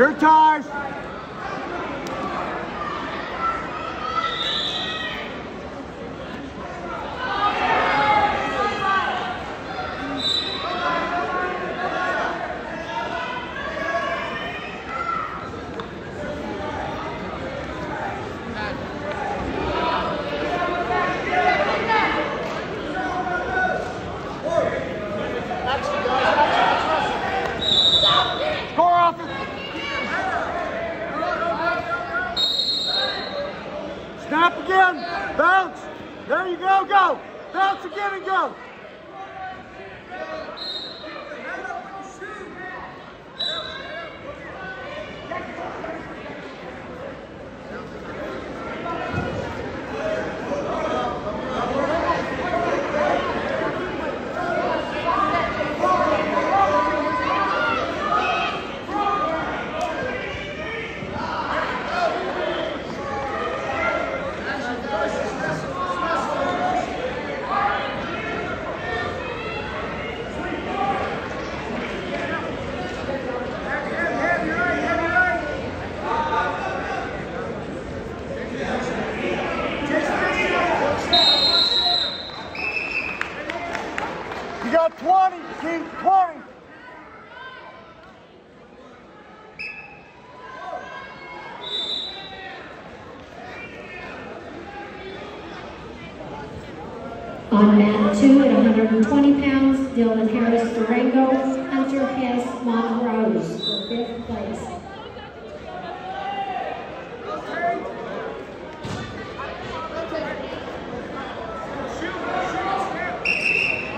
Your tires Snap again. Bounce. There you go. Go. Bounce again and go. 20. Team 20. On mat two at 120 pounds, Dylan Harris Durango, Hunter Hess